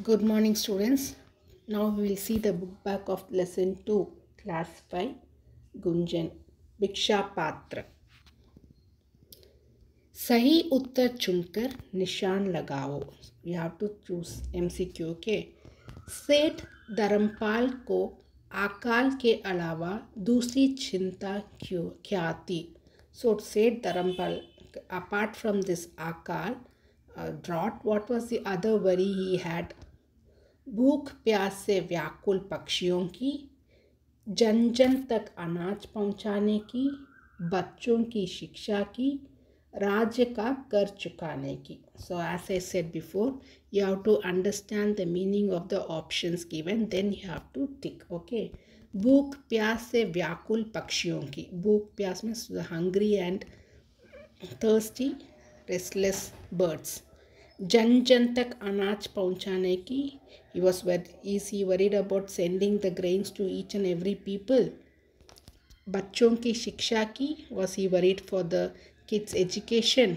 Good morning, students. Now we will see the book back of lesson 2, class 5, Gunjan, Biksha Patra. सही उत्तर चुनकर निशान लगाओ you have to choose MCQ के सेठ धर्मपाल को आकाल के अलावा दूसरी चिंता क्यों क्या थी सो सेठ Dharmpal apart from this akal uh, drought what was the other worry he had भूख, प्यास से व्याकुल पक्षियों की, जन जन तक अनाज पहुँचाने की, बच्चों की शिक्षा की, राज्य का कर चुकाने की। So as I said before you have to understand the meaning of the options given then you have to tick okay भूख, प्यास से व्याकुल पक्षियों की। भूख, प्यास में hungry and thirsty restless birds जन जन तक अनाज पहुँचाने की। He was very is he worried about sending the grains to each and every people बच्चों की शिक्षा की was he worried for the kids education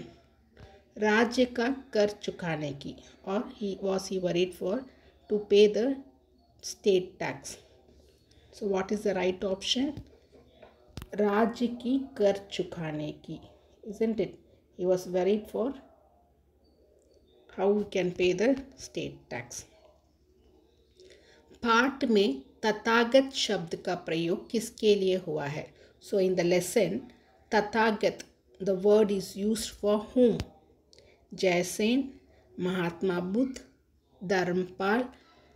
राज्य का कर चुकाने की। और he was he worried for to pay the state tax so what is the right option राज्य की कर चुकाने की isn't it he was worried for how we can pay the state tax. पाठ में तथागत शब्द का प्रयोग किसके लिए हुआ है? So in the lesson Tathagata the word is use for whom Jaysen, Mahatma Buddha, Dharmpal,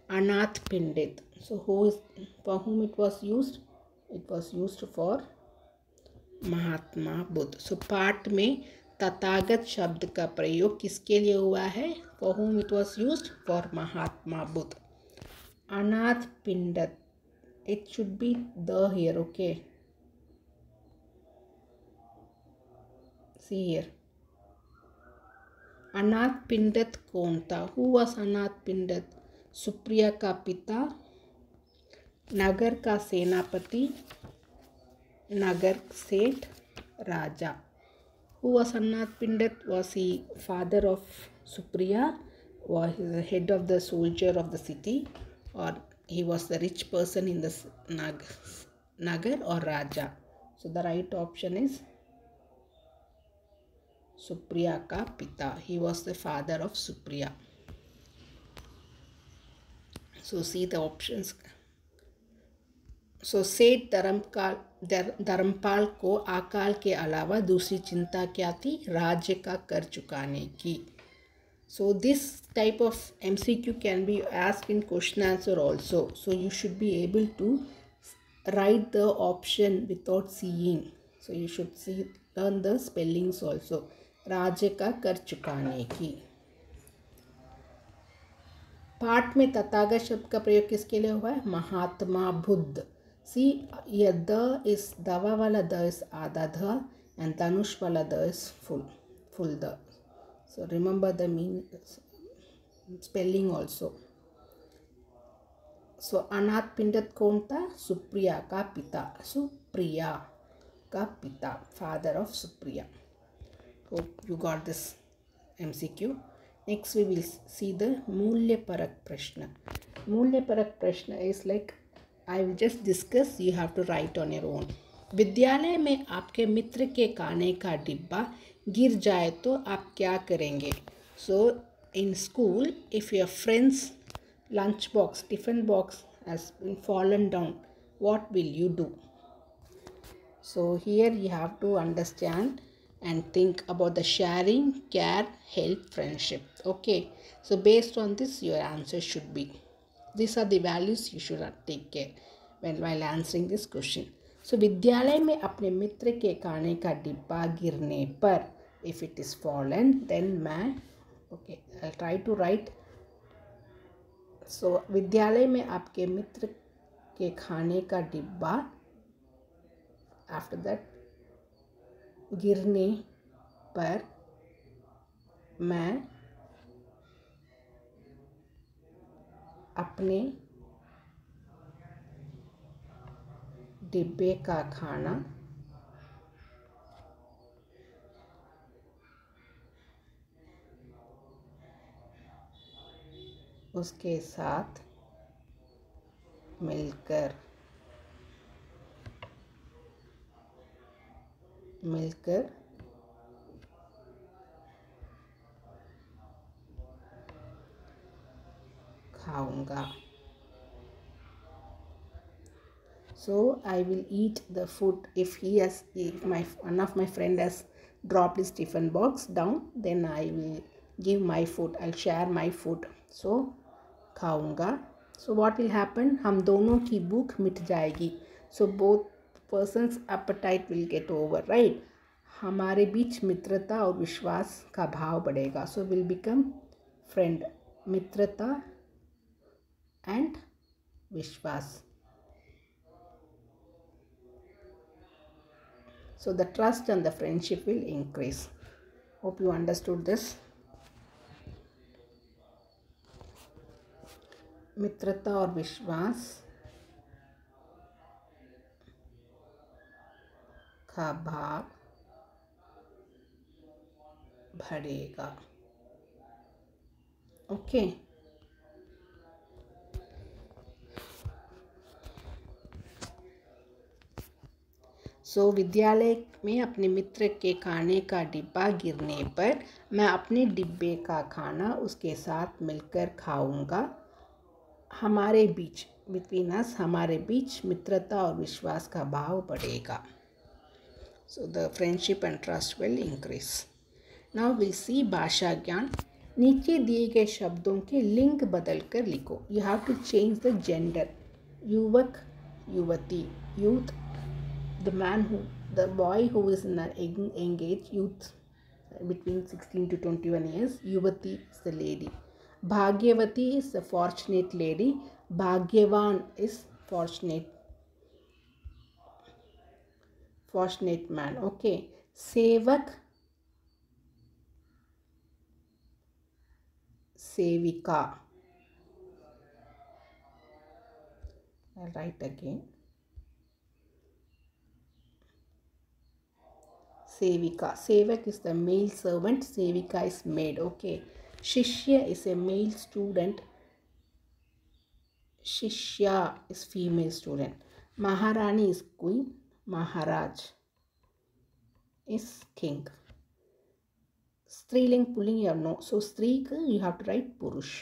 Anath Pandit. So who for whom it was use it was use for Mahatma Buddha. So पाठ में तथागत शब्द का प्रयोग किसके लिए हुआ है? For whom it was use for Mahatma Buddha. Anath should be the here, okay? See here. अनाथ पिंडत कौन था? हु वॉज़ अनाथ पिंडत? सुप्रिया का पिता। नगर का सेनापति। नगर सेठ राजा। who was Annath Pindit was he father of Supriya was the head of the soldier of the city or he was the rich person in the Nag Nagar or Raja. So the right option is Supriya ka pita. He was the father of Supriya. So see the options. So said Dharampal Dharmpal को आकाल के अलावा दूसरी चिंता क्या थी? राज्य का कर चुकाने की। So this type of M C Q can be ask in question answer also so you should be able to write the option without seeing so you should see learn the spellings also राज्य का कर चुकाने की। पाठ में तथागत शब्द का प्रयोग किसके लिए हुआ है? महात्मा बुद्ध। सी ये द इस दवा वाला द इस आधा ध एंड धनुष वाला द इस full full the so remember the mean spelling also so Anath Pindat कौन था सुप्रिया का पिता सुप्रिया का पिता father of Supriya hope you got this M C Q next we will see the मूल्यपरक प्रश्न मूल्यपरक प्रश्न is like I will just discuss you have to write on your own विद्यालय में आपके मित्र के काने का डिब्बा गिर जाए तो आप क्या करेंगे? So in school if your friends lunch box tiffin box has been fallen down what will you do so here you have to understand and think about the sharing care help friendship okay so based on this your answer should be these are the values you should take care when while answering this question so विद्यालय में अपने मित्र के खाने का डिब्बा गिरने पर if it is fallen then मैं okay I'll try to write so विद्यालय में आपके मित्र के खाने का डिब्बा आफ्टर दैट गिरने पर मैं अपने डिब्बे का खाना उसके साथ मिलकर मिलकर खाऊँगा। So I will eat the food if he is my one of my friend is drop the tiffin box down then I will give my food I share my food so खाऊँगा। So what will happen हम दोनों की भूख मिट जाएगी। So both person appetite will get over right हमारे बीच मित्रता और विश्वास का भाव बढ़ेगा। सो विल बिकम फ्रेंड मित्रता and vishwas so the trust and the friendship will increase hope you understood this मित्रता और विश्वास का भाव बढ़ेगा ओके okay. सो विद्यालय में अपने मित्र के खाने का डिब्बा गिरने पर मैं अपने डिब्बे का खाना उसके साथ मिलकर खाऊँगा। हमारे बीच, बिटवीन अस, हमारे बीच मित्रता और विश्वास का भाव बढ़ेगा। So the friendship and trust will increase now will see भाषा ज्ञान। नीचे दिए गए शब्दों के लिंग बदल कर लिखो। You have to change the gender युवक, युवती youth the man who the boy who is in an engaged youth between 16 to 21 years yuvati is the lady. Bhagyavati is a fortunate lady. Bhagyavan is fortunate fortunate man. Okay. Sevak sevika. I'll write again sevika sevak is the male servant sevika is maid okay shishya is a male student shishya is female student maharani is queen maharaj is king striling puling you know so stri you have to write पुरुष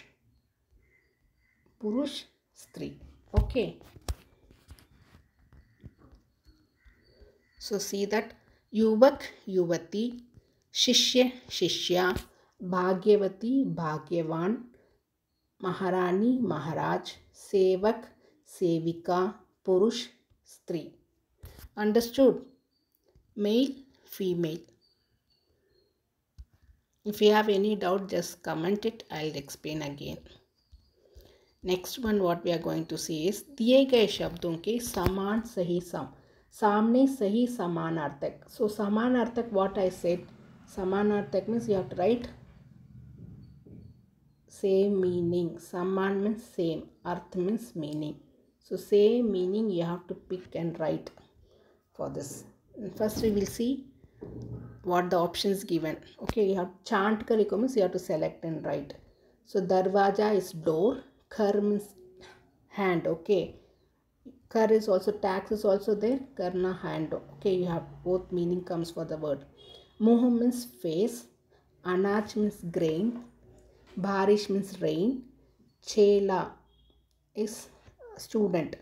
पुरुष स्त्री okay so see that युवक युवती शिष्य शिष्या भाग्यवती भाग्यवान महारानी महाराज सेवक सेविका पुरुष स्त्री understood male female if you have any doubt just comment it i'll explain again next one what we are going to see is दिए गए शब्दों के समान सही सम सामने सही समानार्थक। सो समानार्थक what I said समानार्थक means you have to write same meaning समान means same earth means meaning so same meaning you have to pick and write for this first we will see what the option given okay you have chant कर लिखो means you have to select and write so दरवाज़ा is door खर means hand okay? kar is also tax is also there karna hand okay you have both meaning comes for the word muh means face anach means grain barish means rain chela is student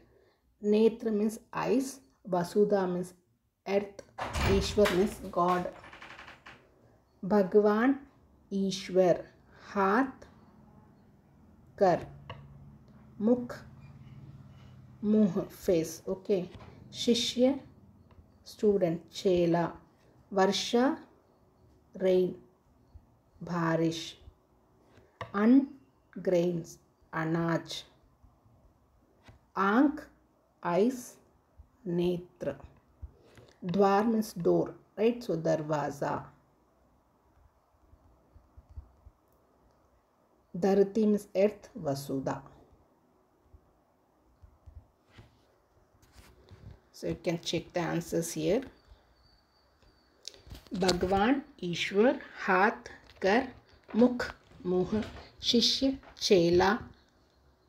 netra means eyes vasudha means earth ishwar means god भगवान ईश्वर हाथ कर मुख मुह face okay शिष्य student चेला, वर्षा rain बारिश, अन ग्रेन्स अनाज, आँख आइस नेत्र, द्वार मीन्स डोर राइट सो दरवाज़ा, धरती मीन्स एर्थ वसुधा। So you can check the answers here. भगवान ईश्वर हाथ कर मुख मुह शिष्य चेला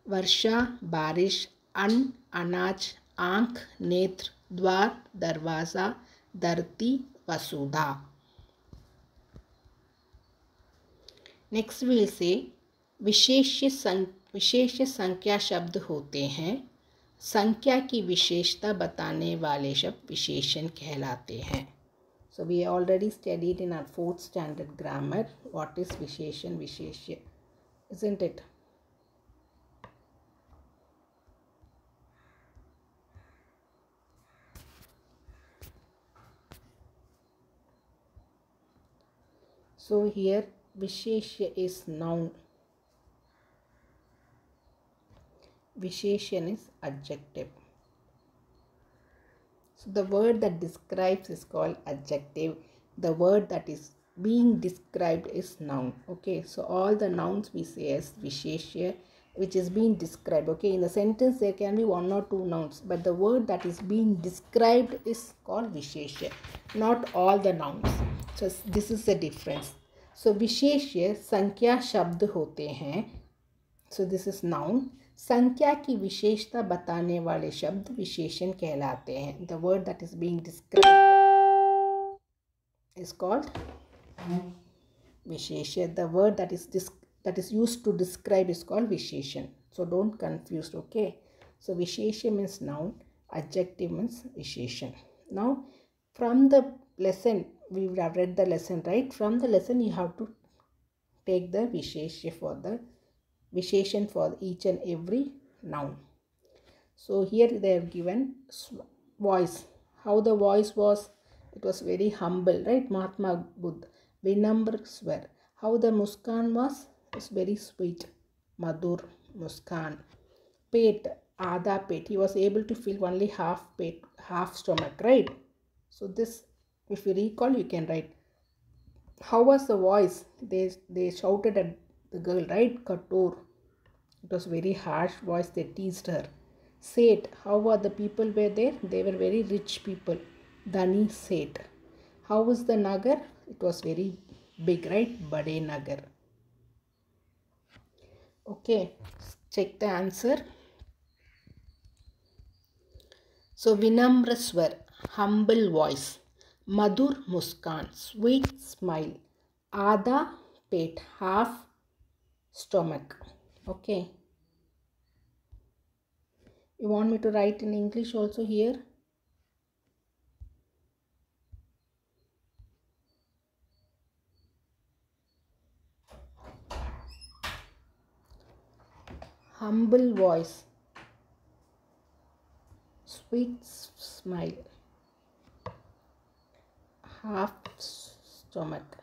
वर्षा बारिश अन्न अनाज आँख नेत्र द्वार दरवाज़ा धरती वसुधा नेक्स्ट विल से विशेष सं, विशेष संख्या शब्द होते हैं संख्या की विशेषता बताने वाले शब्द विशेषण कहलाते हैं। So we already studied in our fourth standard grammar what is विशेषण विशेष्य इजेंट इट सो हियर विशेष्य is noun Visheshan is adjective. So the word that describes is called adjective. The word that is being described is noun. Okay, so all the nouns we say as Visheshya which is being described. Okay, in the sentence there can be one or two nouns, but the word that is being described is called Visheshya, not all the nouns. So this is the difference. So Visheshya संख्या शब्द होते हैं. So this is noun. संख्या की विशेषता बताने वाले शब्द विशेषण कहलाते हैं। The word that is being describe is called विशेषण। The word that is dis that is use to describe is called विशेषण। So don't confuse okay so wishes means noun adjective means विशेषण। Now from the lesson we have read the lesson right from the lesson you have to take the wishes for the Visheshan for each and every noun. So here they have given voice. How the voice was, it was very humble, right? Mahatma Buddha. Vinamr Swar. How the Muskan was, it was very sweet. Madhur Muskan. Pet, Ada pet. He was able to fill only half pet, half stomach, right? So this, if you recall, you can write. How was the voice? They, they shouted at the girl, right? Katur. It was very harsh voice. They teased her. Seth. How were the people were there? They were very rich people. Dani Seth. How was the Nagar? It was very big, right? Bade Nagar. Okay, check the answer. So Vinamra Swar, humble voice. Madhur Muskan, sweet smile. Ada pet, half stomach. Okay. You want me to write in english also here? Humble voice. Sweet smile. Half stomach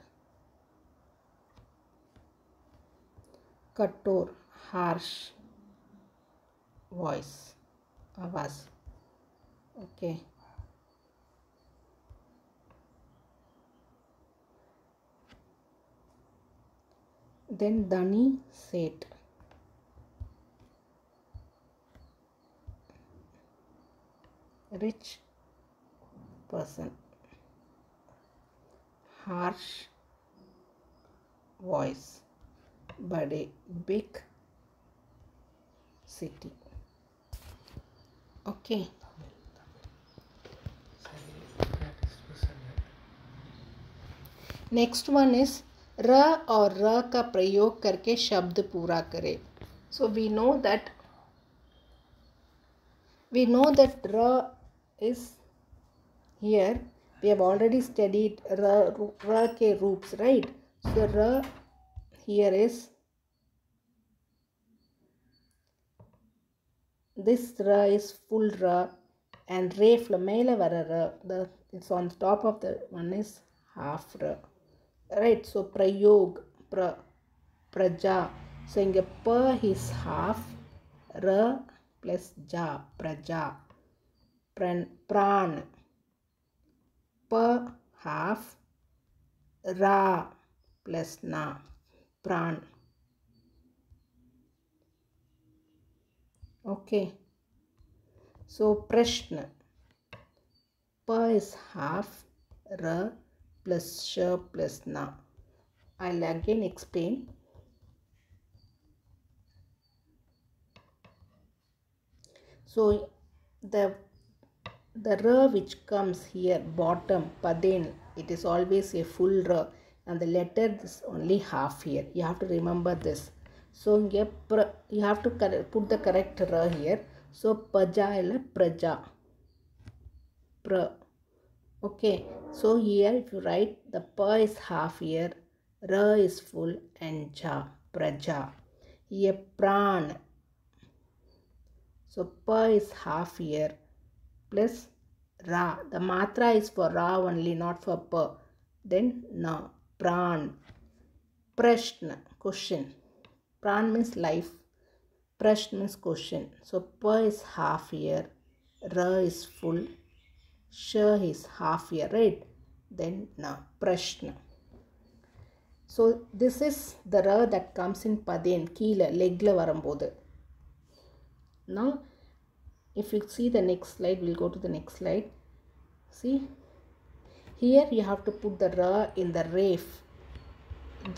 कठोर harsh voice आवाज okay then Dani said rich person harsh voice बड़े, big city okay next one is र और र का प्रयोग करके शब्द पूरा करें. So we know that we know that raw is here we have already studied र के रूप्स राइट सो र here is this ra is full ra and re மேலே வர ra the it's on top of the one is half ra right so prayog pra praja so இங்க pa is half ra plus ja praja pran pran pa half ra plus na pran Okay. So Prashna. Pa is half Ra plus Sh plus Na. I'll again explain. so the the r which comes here bottom paden it is always a full r and the letter is only half here you have to remember this. So you have to put the correct r here. So paja illa praja. Pra okay. So here if you write the pa is half here ra is full and ja praja. Here pran. So pa is half here plus ra. The matra is for ra only not for pa then na pran prashna question pran means life prashna means question so pa is half here ra is full sh is half here right then na prashna so this is the ra that comes in padin கீழே லெக்கில் வரும்போது now if you see the next slide we'll go to the next slide see here you have to put the ra in the raf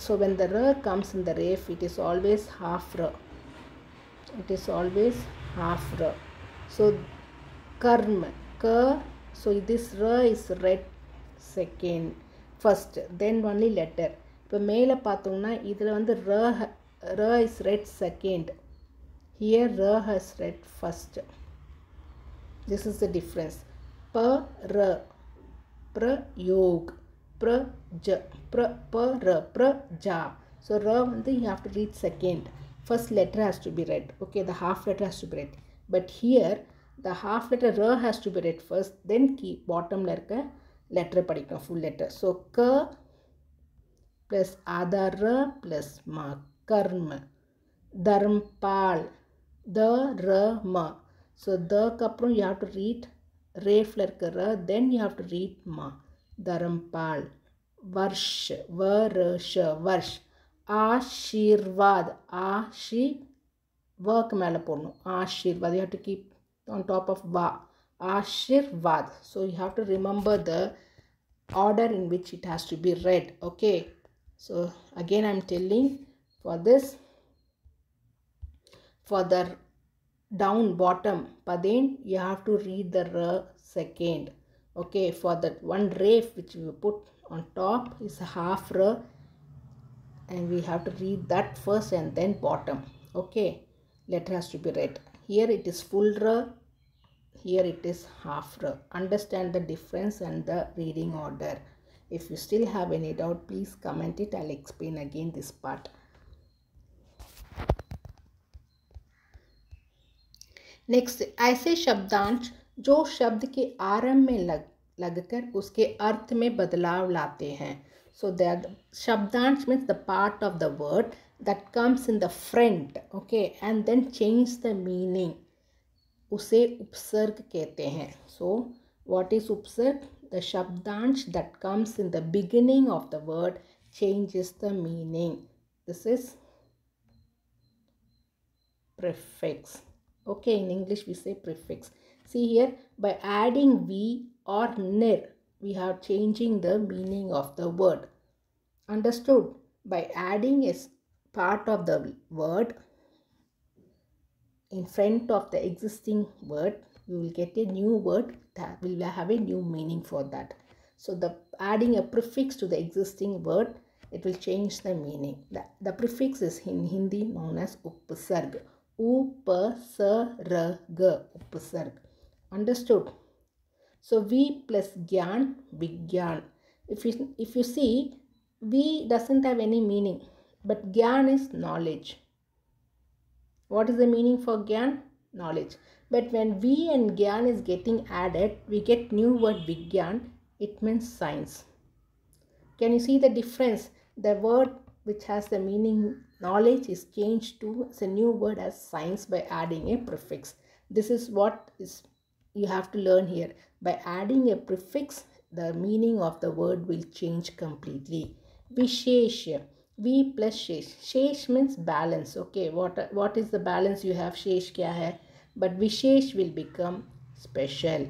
so when the ra comes in the raf it is always half ra it is always half ra so karma ka so this ra is read second first then only letter இப்போ மேலே பார்த்தோம்னா இதில் வந்து ர ர is read second here ra has read first this is the difference pa ra pra yog pra ja pra pa ra pra ja so ra வந்து you have to read second first letter has to be read okay the half letter has to be read but here the half letter ra has to be read first then key bottomல இருக்க letter படிக்கணும் full letter so ka plus adara plus ma karma dharmpal the ma so the அப்புறம் you have to read ரேஃபில் இருக்கிற then you have to read ma Dharampal Varsh வருஷ Varsh Aashirvaad Aashi work மேலே போடணும் Aashirvaad you have to keep on top of va Aashirvaad so you have to remember the order in which it has to be read okay so again i'm telling for this for the down bottom padin you have to read the r second. Okay for that one raf which we put on top is a half r and we have to read that first and then bottom. Okay letter has to be read. Here it is full r here it is half r. Understand the difference and the reading order. If you still have any doubt please comment it. I'll explain again this part next ऐसे शब्दांश जो शब्द के आरंभ में लग, लगकर उसके अर्थ में बदलाव लाते हैं। So the शब्दांश means the part of the word that comes in the front okay and then change the meaning उसे उपसर्ग कहते हैं। सो व्हाट इज़ उपसर्ग? The शब्दांश that comes in the beginning of the word changes the meaning. This is prefix. Okay in english we say prefix. See here by adding v or nir we are changing the meaning of the word. Understood? By adding a part of the word. In front of the existing word you will get a new word that will have a new meaning for that. So the adding a prefix to the existing word it will change the meaning. The, the prefix is in hindi known as upsarg upasarg upasarg understood. So v plus gyan vigyan. If you if you see v doesn't have any meaning but gyan is knowledge. What is the meaning for gyan? Knowledge. But when v and gyan is getting added we get new word vigyan. It means science. Can you see the difference? The word which has the meaning knowledge is changed to a new word as science by adding a prefix. This is what is you have to learn here. By adding a prefix the meaning of the word will change completely. Vishesh v plus shesh. Shesh means balance. Okay what what is the balance you have? Shesh kya hai? But vishesh will become special.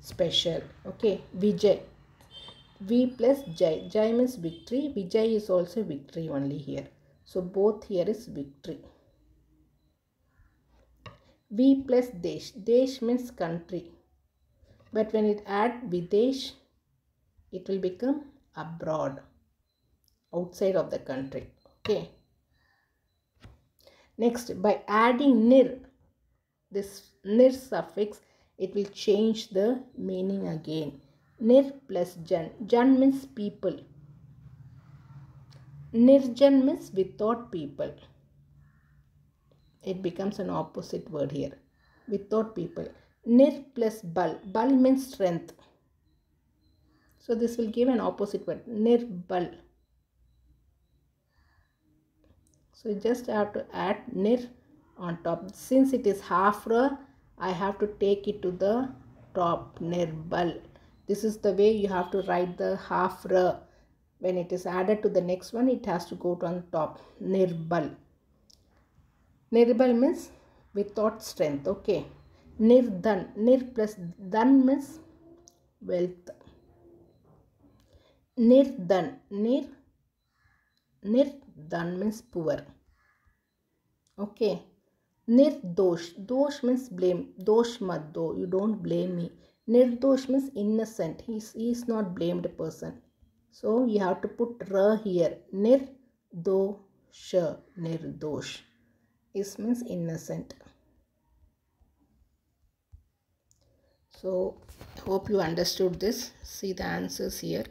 Special. Okay vijay v plus J. jai means victory vijay is also victory only here so both here is victory V plus Desh. Desh means country. But when it add Videsh, it will become abroad, outside of the country. Okay. Next, by adding nir, this nir suffix, it will change the meaning again. Nir plus jan. Jan means people. Nirjan means without people. It becomes an opposite word here. Without people. Nir plus bal. Bal means strength. So this will give an opposite word. Nirbal. So you just have to add nir on top. Since it is half I have to take it to the top. Nirbal. This is the way you have to write the half ra. When it is added to the next one, it has to go to on top. Nirbal. Nirbal means without strength. Okay. Nirdan. Nir plus dan means wealth. Nirdan. Nir. Nirdan means poor. Okay. Nirdosh. Dosh means blame. Dosh mat do. You don't blame me. Nirdosh means innocent. He's, he is not blamed person. So you have to put ra here. Nir do sh. Nirdosh. This means innocent. So hope you understood this. See the answers here.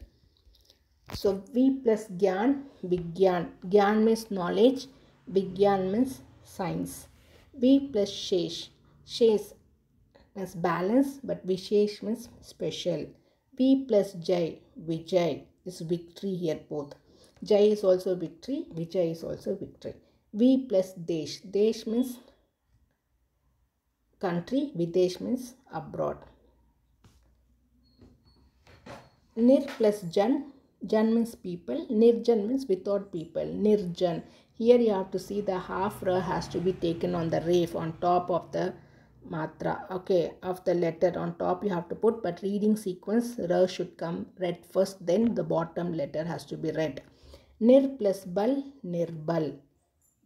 So V plus Gyan, Vigyan. Gyan means knowledge, Vigyan means science. V plus Shesh. Shesh means balance, but Vishesh means special. V plus Jai, Vijay is victory here both. Jai is also victory, Vijay is also victory. V plus Desh. Desh means country, Videsh means abroad. Nir plus Jan. Jan means people. Nirjan means without people. Nirjan. Here you have to see the half ra has to be taken on the raf on top of the matra. Okay, of the letter on top you have to put, but reading sequence ra should come read first, then the bottom letter has to be read. Nir plus bal, nirbal.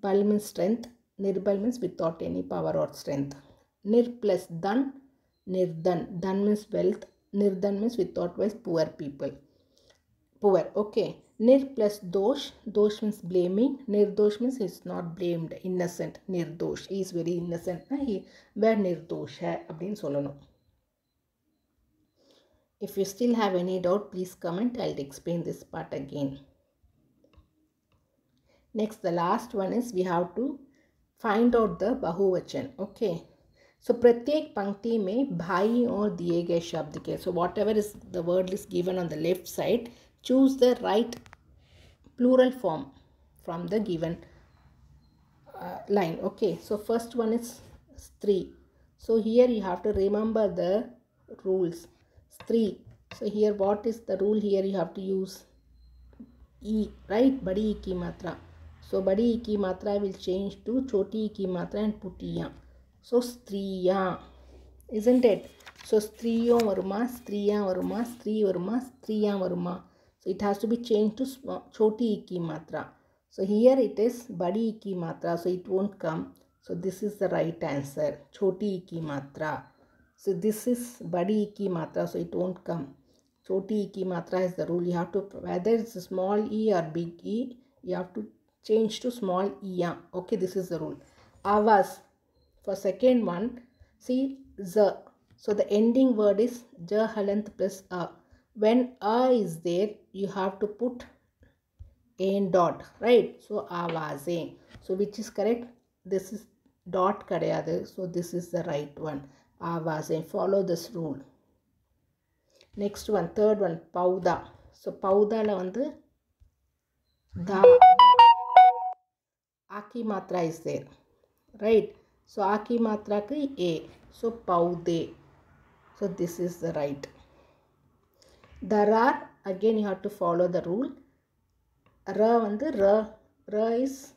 Bal means strength. Nirbal means without any power or strength. Nir plus dan, nirdan. Dan means wealth. Nirdan means without wealth, poor people. Poor. Okay. निर् plus दोष दोष mean blaming निर्दोष mean he is not innocent निर्दोष is very innocent very innocent. He, where nirdosh hai. If you still have any doubt, please comment. I'll explain this part again. Next, the last one is we have to find out the bahuvachan. Okay, so pratyek pankti में bhai or diye gaye shabd ke. So whatever is the word is given on the left side, Choose the right plural form from the given uh, line. Okay, so first one is three. So here you have to remember the rules. Three. So here what is the rule here you have to use E, right? Badi ki matra. So badi ki matra will change to choti ki matra and putiya. So striya, isn't it? So striyom varuma, striya varuma, stri varuma, striya varuma it has to be changed to choti iki matra. So here it is badi iki matra so it won't come. So this is the right answer choti iki matra. So this is badi iki matra so it won't come. Choti iki matra is the rule. You have to whether it's small e or big e you have to change to small e okay this is the rule. Avas for second one see z. So the ending word is ja halant plus a when a is there you have to put a dot right so avaze so which is correct this is dot kadayadu so this is the right one avaze follow this rule next one third one pauda so paudala வந்து da aki matra is there right so aki matra ku a so paude so this is the right darar again you have to follow the rule ra வந்து ra ra is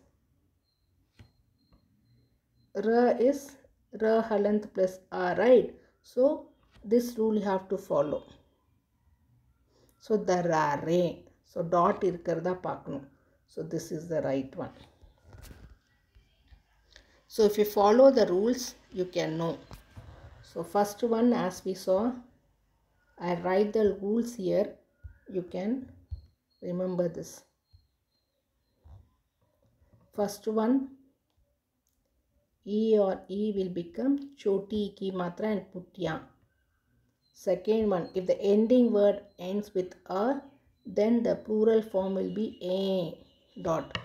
ra is ra halant plus r right so this rule you have to follow so darare so dot இருக்கிறதா பார்க்கணும் so this is the right one So if you follow the rules, you can know. So first one as we saw, I write the rules here. You can remember this. First one, E or E will become choti ki matra and putya. Second one, if the ending word ends with a, then the plural form will be a dot.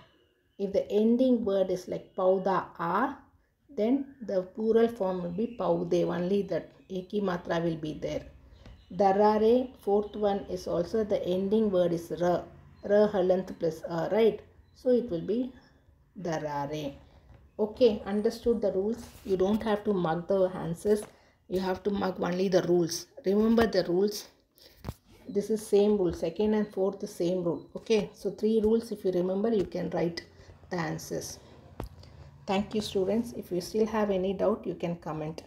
If the ending word is like pauda a, then the plural form will be paude, only that eki matra will be there. Darare, fourth one is also the ending word is ra, ra halant plus a, right? So it will be darare. Okay, understood the rules. You don't have to mark the answers. You have to mark only the rules. Remember the rules. This is same rule. Second and fourth same rule. Okay, so three rules. If you remember, you can write the answers. Thank you students. If you still have any doubt, you can comment.